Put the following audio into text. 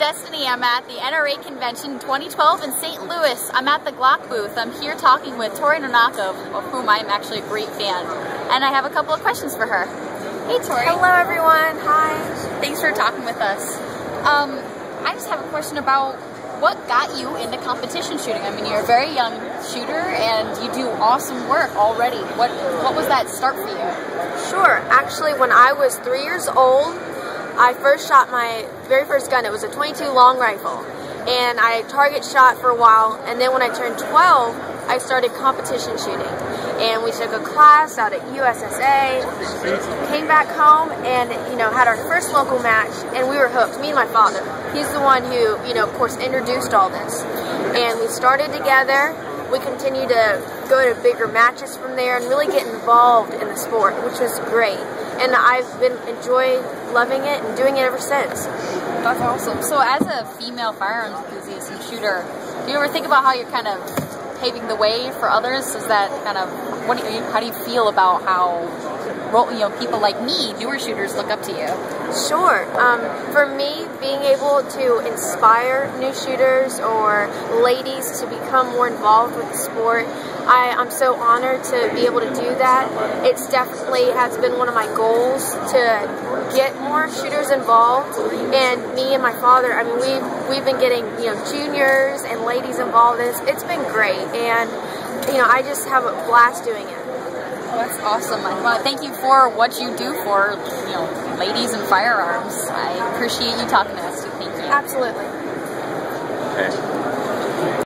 Destinee. I'm at the NRA Convention 2012 in St. Louis. I'm at the Glock booth. I'm here talking with Tori Nonaka, of whom I'm actually a great fan. And I have a couple of questions for her. Hey Tori. Hello everyone. Hi. Thanks for talking with us. Um, I just have a question about what got you into competition shooting? I mean, you're a very young shooter and you do awesome work already. What what was that start for you? Sure. Actually, when I was three years old, I first shot my very first gun. It was a 22 long rifle. And I target shot for a while. And then when I turned 12, I started competition shooting. And we took a class out at USSA, came back home and, you know, had our first local match and we were hooked, me and my father. He's the one who, you know, of course, introduced all this. And we started together. We continued to go to bigger matches from there and really get involved in the sport, which was great and I've been enjoying loving it and doing it ever since. That's awesome. So as a female firearms enthusiast and shooter, do you ever think about how you're kind of paving the way for others? Is that kind of what do you, how do you feel about how you know people like me, newer shooters, look up to you? Sure. Um, for me, being able to inspire new shooters or ladies to become more involved with the sport I, am so honored to be able to do that. It's definitely has been one of my goals to get more shooters involved. And me and my father, I mean, we've, we've been getting, you know, juniors and ladies involved. It's, it's been great. And, you know, I just have a blast doing it. Oh, that's awesome. Well, thank you for what you do for, you know, ladies and firearms. I appreciate you talking to us. Thank you. Absolutely. Okay.